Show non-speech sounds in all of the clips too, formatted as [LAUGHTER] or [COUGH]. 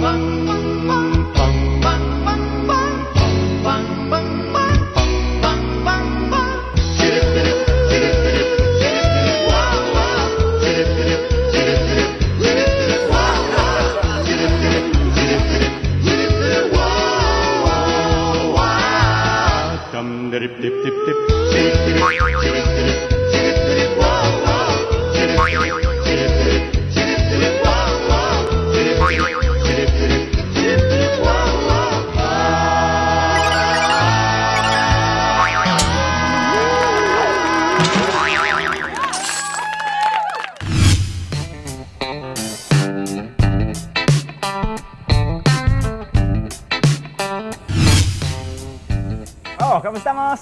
Bang.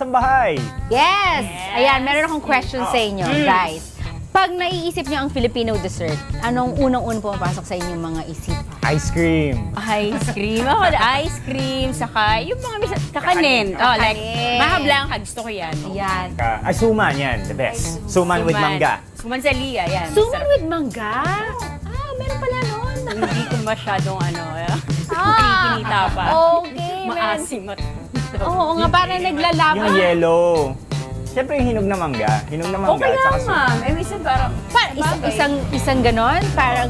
Sambahay? Yes! Ayan, meron akong question sa inyo, guys. Pag naiisip niyo ang Filipino dessert, anong unang-unang pumapasok sa inyong mga isip? Ice cream. Ice cream. Ako, ice cream, saka yung mga misa, kakanin. Oh, like, Kakanin. maha blanca, gusto ko yan. Ayan. Ka- Ay, suman yan. The best. Suman, with mangga. Suman sa Lia, yan. Suman Sarap. with mangga? Ah, meron pala nun. [LAUGHS] Hindi ko masyadong ano, eh. Ah, pa. Okay. [LAUGHS] Maasim at... [LAUGHS] Oo nga, parang naglalaban. Yung yellow. Siyempre yung hinog na mangga. Hinog na mangga. Okay at saka lang, suman. ma'am. Eh, minsan parang... Pa- isang, isang, isang ganon, parang...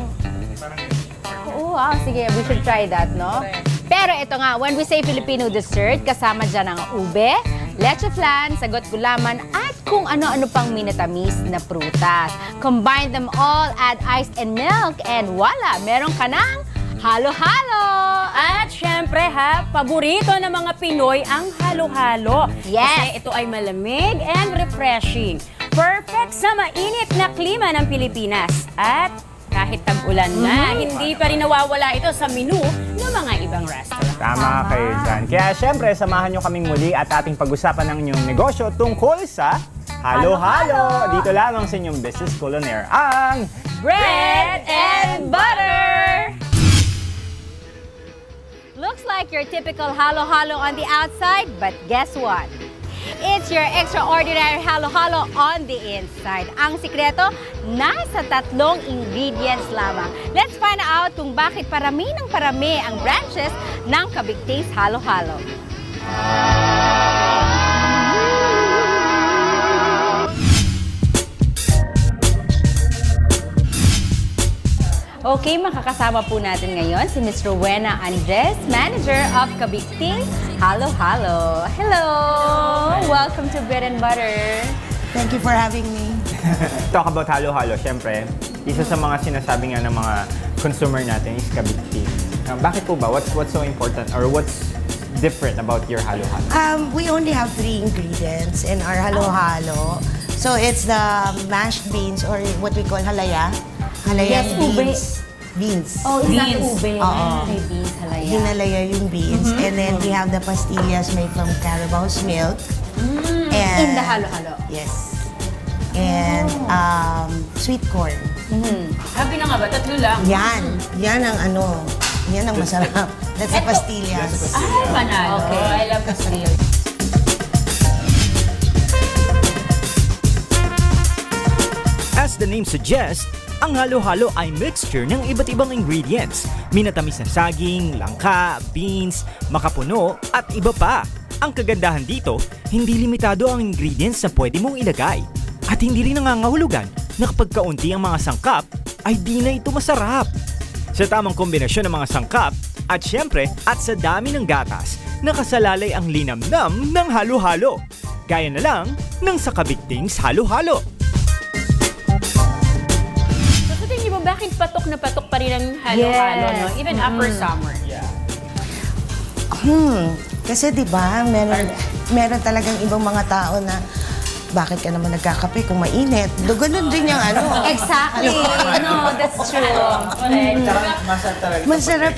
Oo, ah, sige, we should try that, no? Pero ito nga, when we say Filipino dessert, kasama dyan ang ube, leche flan, sagot gulaman, at kung ano-ano pang minatamis na prutas. Combine them all, add ice and milk, and voila, meron ka ng halo-halo! At syempre ha, paborito ng mga Pinoy ang halo-halo. Yes. Kasi ito ay malamig and refreshing. Perfect sa mainit na klima ng Pilipinas. At kahit tag-ulan na, Mm-hmm. hindi pa rin nawawala ito sa menu ng mga ibang restaurant. Tama kayo dyan. Kaya syempre, samahan nyo kaming muli at ating pag-usapan ng inyong negosyo tungkol sa Halo-Halo! Dito lamang sa inyong business culinary ang Bread and butter! Like your typical halo-halo on the outside, but guess what? It's your extraordinary halo-halo on the inside. Ang sikreto, nasa tatlong ingredients lamang. Let's find out kung bakit parami ng parami ang branches ng Kabig Taste Halo-Halo. Okay, makakasama po natin ngayon si Ms. Rowena Andres, Manager of Kabig Taste Halo-Halo. Hello! Welcome to Bread and Butter. Thank you for having me. [LAUGHS] talk about halo-halo. Syempre, isa sa mga sinasabi nga ng mga consumer natin is kabig tea. Uh, bakit po ba? What's, what's so important or what's different about your halo-halo? Um, we only have three ingredients in our halo-halo. So it's the mashed beans or what we call halaya. Halayang Yes, ube. beans. Beans. Oh, is that Beans. ube? Oo. May beans, halaya. Hinalaya yung beans. And then we have the pastillas made from Carabao's milk. And, In the halo-halo. Yes. And um, sweet corn. Happy na nga ba? Tatlo lang. Yan. Yan ang ano. Yan ang masarap. That's the pastillas. Ay, panalo. Okay. I love pastillas. As the name suggests, ang halo-halo ay mixture ng iba't ibang ingredients. Minatamis na saging, langka, beans, makapuno, at iba pa. Ang kagandahan dito, hindi limitado ang ingredients na pwede mong ilagay. At hindi rin nangangahulugan na kapag kaunti ang mga sangkap, ay di na ito masarap. Sa tamang kombinasyon ng mga sangkap, at syempre, at sa dami ng gatas, nakasalalay ang linamnam ng halo-halo. Gaya na lang ng sa kabigtings halo-halo. Bakit patok na patok pa rin ang halo-halo, Yes. no? Even after summer. Hmm. Kasi 'di ba, meron meron talagang ibang mga tao na bakit ka naman nagkakape kung mainit? Do ganun din yung ano. [LAUGHS] Exactly. no, that's true. Masarap talaga Masarap.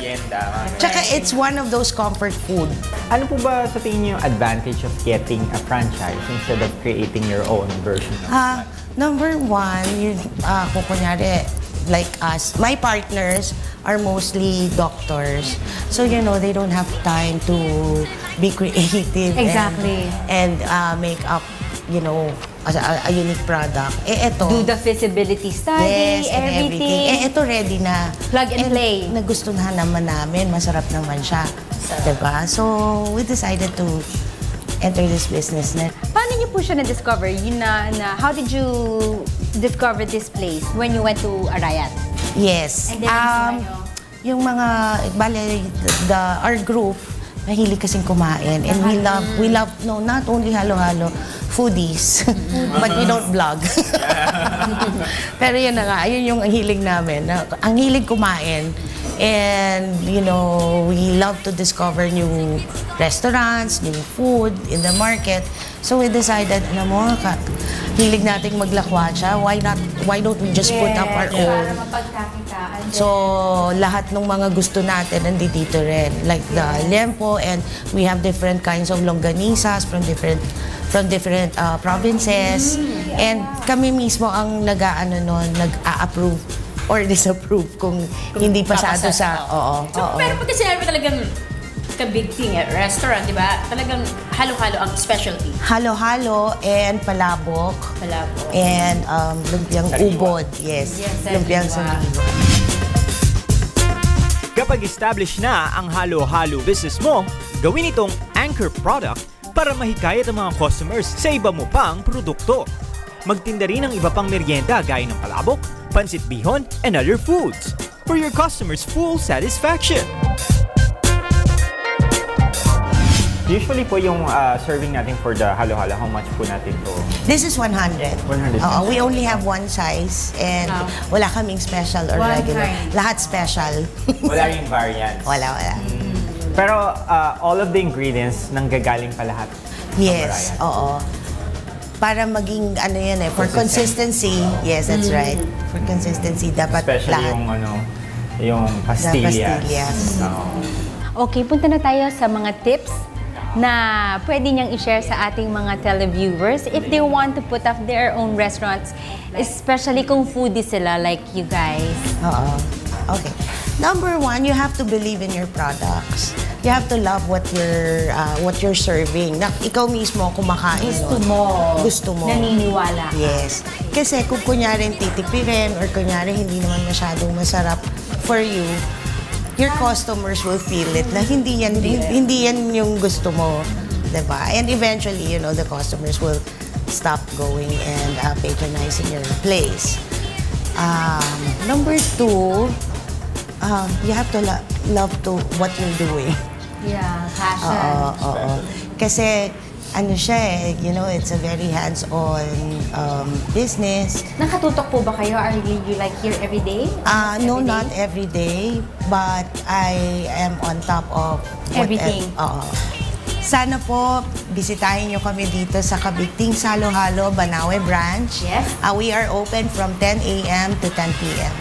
Tsaka it's one of those comfort food. Ano po ba sa tingin niyo yung advantage of getting a franchise instead of creating your own version of Ah, number one, yun, ah, kung kunyari, like us, my partners are mostly doctors. So, you know, they don't have time to be [LAUGHS] creative. and- Exactly. And, uh, make up, you know, a, a- a unique product. Eh, eto. Do the feasibility study, Yes, and everything. Eh, ito ready na. Plug and play. Nagustuhan naman namin. Masarap naman siya. Diba? So, we decided to enter this business na. Paano niyo po siya na-discover? Yun na, na, how did you discover this place when you went to Arayat? Yes. And then, um, ano? yung mga, bale, the, our group, mahilig kasing kumain. And we love, we love, no, not only halo-halo, foodies. but we don't vlog. [LAUGHS] Pero yun na nga, yun yung hilig namin. Na, ang hilig kumain. And, you know, we love to discover new restaurants, new food in the market. So we decided, ano mo, ka, hilig nating maglakwatsa. Why not, why don't we just put up our own mapagkakitaan. So, lahat ng mga gusto natin nandito rin. Like the liempo and we have different kinds of longganisas from different from different uh, provinces. And kami mismo ang nag-aano nun, nag-a-approve or [LAUGHS] disapprove kung hindi pasado sa... Oo. So, oo. pero pagka sinabi talagang ka-big thing, eh, restaurant, di ba? Talagang halo-halo ang specialty. Halo-halo and palabok. Malabo. And um, lumpiang ubod. Yes. Yes, lumpiang sariwa. sariwa. Kapag established na ang halo-halo business mo, gawin itong anchor product para mahikayat ang mga customers sa iba mo pang produkto. Magtinda rin ng iba pang merienda gaya ng palabok, pansit bihon, and other foods for your customers' full satisfaction. Usually po yung uh, serving natin for the halo-halo, how much po natin to? This is 100. 100 Oo, we only have one size and wala kaming special or One regular. kind. Lahat special. [LAUGHS] Wala ring variants. wala, wala. Pero uh, all of the ingredients nanggagaling pa lahat. sa Yes, oo. Para maging ano yan eh, for consistency. Yes, that's right. For consistency, dapat Especially lahat. yung ano, yung pastillas. pastillas. Oo. Okay, punta na tayo sa mga tips na pwede niyang i-share sa ating mga televiewers if they want to put up their own restaurants, especially kung foodie sila like you guys. Oo. Okay. Number one, you have to believe in your products. You have to love what you're uh, what you're serving. Na, ikaw mismo kumakain Gusto nun. mo. Gusto mo. Naniniwala. Yes. Kasi kung kunyari titipirin or kunyari hindi naman masyadong masarap for you, your customers will feel it na hindi yan hindi, yan yung gusto mo, 'di ba? And eventually, you know, the customers will stop going and uh, patronizing your place. Um, number two, um, you have to lo- love to what you're doing. Yeah, passion. Oo, oo. Kasi ano siya eh, you know, it's a very hands-on um, business. Nakatutok po ba kayo? Are you, you like here every day? Uh, no, Every day? not every day, but I am on top of Everything. Oo. Sana po, bisitahin nyo kami dito sa Kabigting Salo-Halo, Banawe Branch. Yes. Uh, we are open from 10 a.m. to 10 p.m.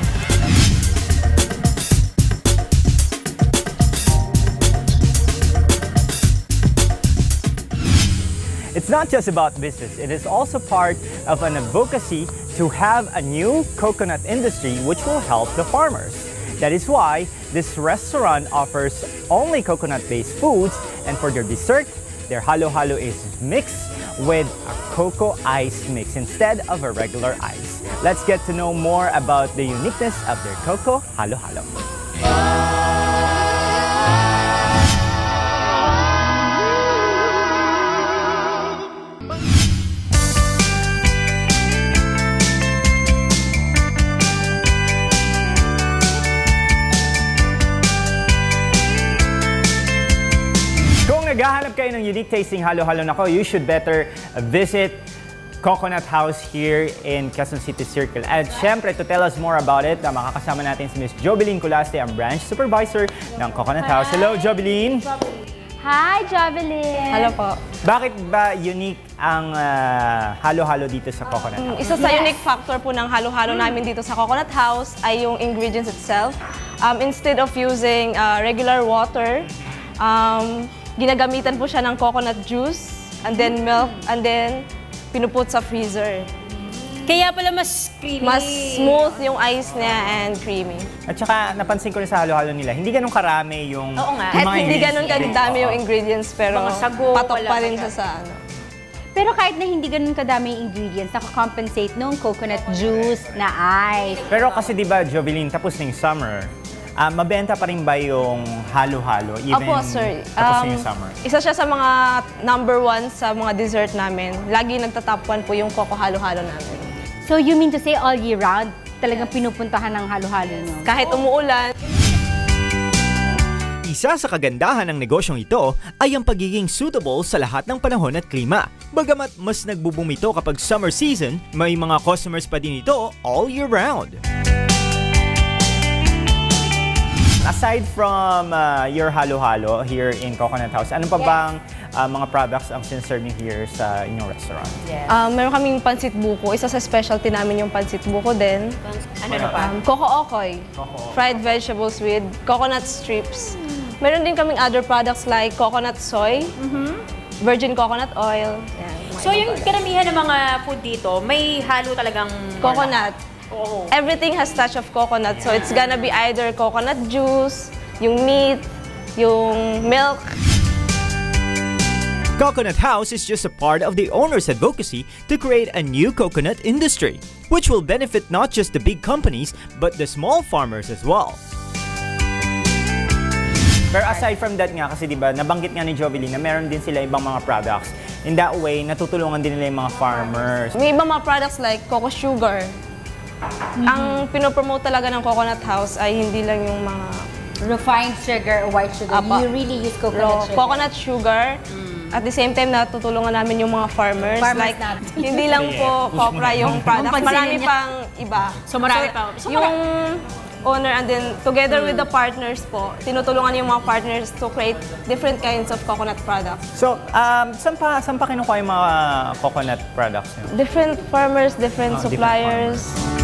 It's not just about business, it is also part of an advocacy to have a new coconut industry which will help the farmers. That is why this restaurant offers only coconut-based foods and for their dessert, their halo halo is mixed with a cocoa ice mix instead of a regular ice. Let's get to know more about the uniqueness of their cocoa halo halo ng unique tasting halo-halo nako, you should better visit Coconut House here in Quezon City Circle. At syempre, to tell us more about it, na makakasama natin si Miss Jobeline Culaste, ang branch supervisor ng Coconut House. Hello, Jobeline! Hi, Jovelyn! Hello po. Bakit ba unique ang ah, halo-halo dito sa Coconut House? Isa sa unique factor po ng halo-halo namin dito sa Coconut House ay yung ingredients itself. Um, instead of using uh, regular water, um, ginagamitan po siya ng coconut juice and then milk and then pinuput sa freezer. Kaya pala mas creamy. Mas smooth yung ice niya and creamy. At saka, napansin ko rin sa halo-halo nila, hindi ganun karami yung, Oo nga. yung At mga hindi ganun kadami yung ingredients pero Mga sago, patok wala pa rin siya sa ano. Pero kahit na hindi ganun kadami yung ingredients, nakakompensate nung coconut juice na ice. Pero kasi di ba, Jovelyn, tapos na yung summer, ah, mabenta pa rin ba yung halo-halo even Opo, sir. tapos Um, yung summer? Isa siya sa mga number one sa mga dessert namin. Lagi nagtatap one po yung coco halo-halo namin. So you mean to say all year round, talagang pinupuntahan ng halo-halo nyo? Kahit umuulan, Isa sa kagandahan ng negosyong ito ay ang pagiging suitable sa lahat ng panahon at klima. Bagamat mas nagbubumi ito kapag summer season, may mga customers pa din ito all year round. Aside from ah, your halo-halo here in Coconut House, ano pa bang ah, mga products ang sinaserve niyo here sa inyong restaurant? um, meron kaming pansit buko. Isa sa specialty namin yung pansit buko din. Ano pa? Um, Coco Okoy. Fried vegetables with coconut strips. Meron din kaming other products like coconut soy, virgin coconut oil. Yan, So yung products. karamihan ng mga food dito, may halo talagang... coconut. Oo. Everything has touch of coconut. So it's gonna be either coconut juice, yung meat, yung milk. Coconut House is just a part of the owner's advocacy to create a new coconut industry, which will benefit not just the big companies, but the small farmers as well. Pero aside from that nga, kasi di ba, nabanggit nga ni Jovelyn na meron din sila ibang mga products. In that way, natutulungan din nila yung mga farmers. May ibang mga products like coco sugar. Ang pinopromote talaga ng Coconut House ay hindi lang yung mga Refined sugar or white sugar. Apa. You really use raw coconut sugar. coconut sugar. At the same time, natutulungan namin yung mga farmers. Farmers like, natin. [LAUGHS] hindi lang po copra yung product. Marami pang iba. So, marami pa. So, yung owner and then together with the partners po, tinutulungan yung mga partners to create different kinds of coconut products. So, um, saan pa, saan pa kinukuha yung mga coconut products niyo? Different farmers, different Oh, different suppliers.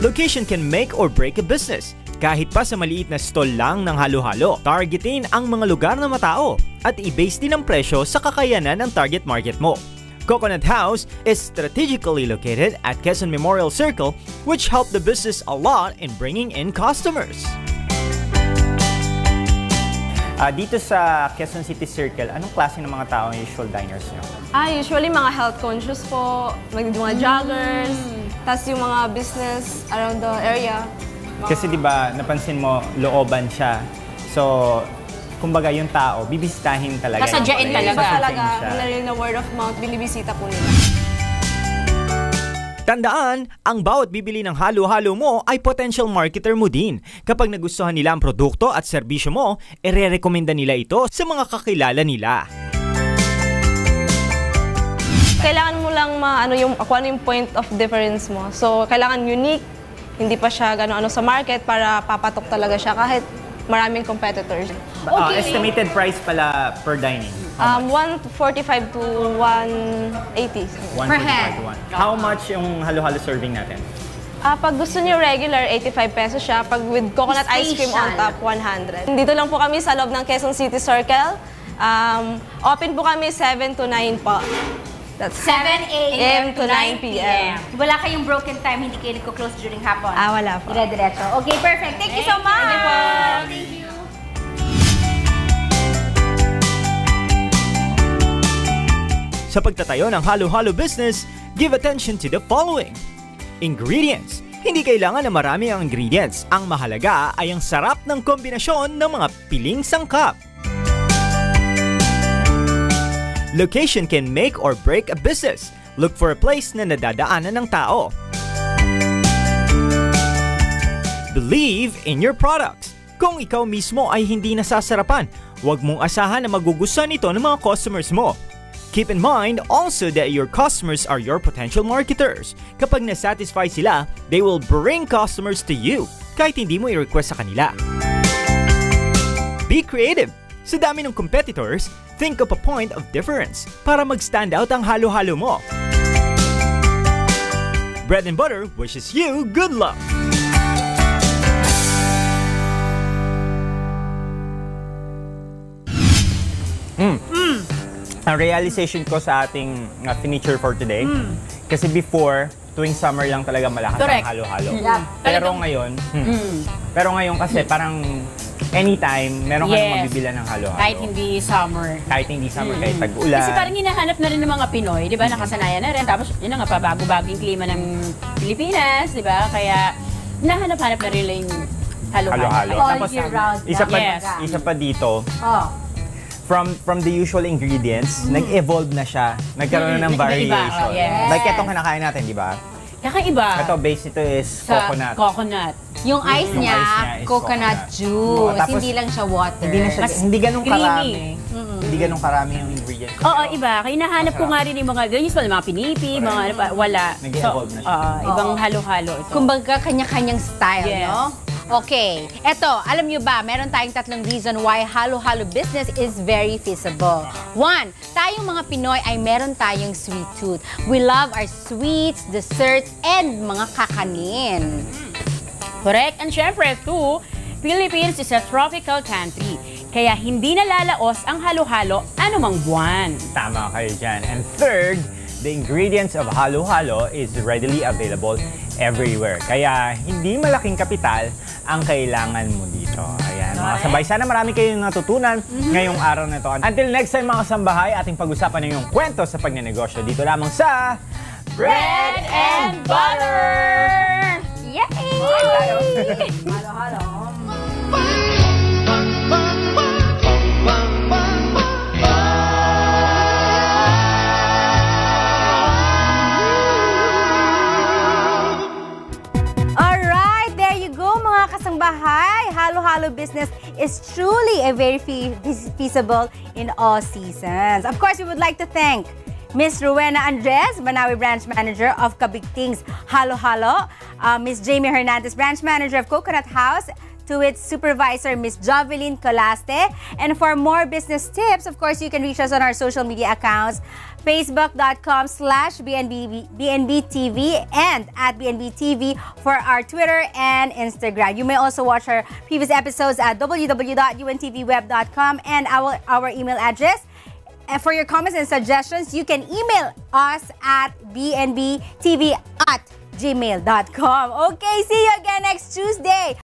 Location can make or break a business. Kahit pa sa maliit na stall lang ng halo-halo, targetin ang mga lugar na matao at i-base din ang presyo sa kakayanan ng target market mo. Coconut House is strategically located at Quezon Memorial Circle which helped the business a lot in bringing in customers. Ah, dito sa Quezon City Circle, anong klase ng mga tao ang usual diners niyo? Ah, usually mga health conscious po, mag- mga joggers, tas yung mga business around the area. Kasi di ba, napansin mo, looban siya. So, kumbaga yung tao, bibisitahin talaga. Place. talaga. Talaga, rin na word of mouth, binibisita po nila. Tandaan, ang bawat bibili ng halo-halo mo ay potential marketer mo din. Kapag nagustuhan nila ang produkto at serbisyo mo, ire-recommenda nila ito sa mga kakilala nila. Kailangan mo lang ma, ano yung, kung ano yung point of difference mo. So, kailangan unique, hindi pa siya gano'n ano sa market para papatok talaga siya kahit maraming competitors. Ah, estimated price pala per dining. Um, 145 to 180. 145 head. to. How much yung halo-halo serving natin? Ah, pag gusto niyo regular, 85 pesos siya. Pag with coconut ice cream on Special. top, 100. Dito lang po kami sa loob ng Quezon City Circle. Um, open po kami 7 to 9 po. That's 7 a.m. to 9 p.m. Wala kayong broken time, hindi kayo nagko-close during hapon. Ah, wala po. Dire-diretso. Okay, perfect. Thank you so much! Thank you po. Thank you. Sa pagtatayo ng halo-halo business, give attention to the following. Ingredients. Hindi kailangan na marami ang ingredients. Ang mahalaga ay ang sarap ng kombinasyon ng mga piling sangkap. Location can make or break a business. Look for a place na nadadaanan ng tao. Believe in your products. Kung ikaw mismo ay hindi nasasarapan, huwag mong asahan na magugustuhan ito ng mga customers mo. Keep in mind also that your customers are your potential marketers. Kapag nasatisfy sila, they will bring customers to you kahit hindi mo i-request sa kanila. Be creative. Sa dami ng competitors, think of a point of difference para mag-stand out ang halo-halo mo. Bread and Butter wishes you good luck! Ang realization ko sa ating uh, furniture for today, kasi before, tuwing summer lang talaga malakas Correct. ang halo-halo. Yeah. Pero ngayon, hmm, pero ngayon kasi parang anytime, meron ka nang Yes. mabibilan ng halo-halo. Kahit hindi summer. Kahit hindi summer, kahit tag-ulan. Kasi parang hinahanap na rin ng mga Pinoy, di ba? Nakasanayan na rin. Tapos, yun nga, pabago-bago yung klima ng Pilipinas, di ba? Kaya, nahanap-hanap na rin yung halo-halo. halo-halo. All Tapos, year round isa pa, Yes. isa pa dito, Oh. from from the usual ingredients, nag-evolve na siya. Nagkaroon na ng Mm, variation. oh, yes. Like itong kinakain natin, di ba? Kakaiba. Ito, base ito is sa coconut. coconut. Yung ice Yung niya, ice niya is coconut coconut. juice. Oo, tapos, hindi lang siya water. Hindi na siya, Mas hindi ganun creamy. karami. Hindi ganun karami yung ingredients. Oo, iba. Kaya nahanap ko nga rin yung mga, ganyan yung mga pinipi, mga ano pa, wala. Nag-evolve na siya. oo, ibang halo-halo ito. Kumbaga, kanya-kanyang style, Yes. no? Okay. Eto, alam nyo ba, meron tayong tatlong reason why halo-halo business is very feasible. One, tayong mga Pinoy ay meron tayong sweet tooth. We love our sweets, desserts, and mga kakanin. Correct. And syempre, two, Philippines is a tropical country. Kaya hindi nalalaos ang halo-halo anumang buwan. Tama kayo dyan. And third, the ingredients of halo-halo is readily available everywhere. Kaya hindi malaking kapital ang kailangan mo dito. Ayan, mga sabay. Sana marami kayong natutunan ngayong araw na ito. Until next time mga sambahay, ating pag-usapan ng yung kwento sa pagnenegosyo dito lamang sa Bread and butter! Is truly a very fe- fe- feasible in all seasons. Of course, we would like to thank Miss Rowena Andres, Manawi Branch Manager of Kabig Things Halo Halo, uh, Miss Jamie Hernandez, Branch Manager of Coconut House, to its supervisor, Miss Jovelyn Colaste. And for more business tips, of course, you can reach us on our social media accounts, facebook.com slash BNBTV and at BNBTV for our Twitter and Instagram. You may also watch our previous episodes at www.untvweb.com and our, our email address. And for your comments and suggestions, you can email us at bnbtv at gmail.com. Okay, see you again next Tuesday.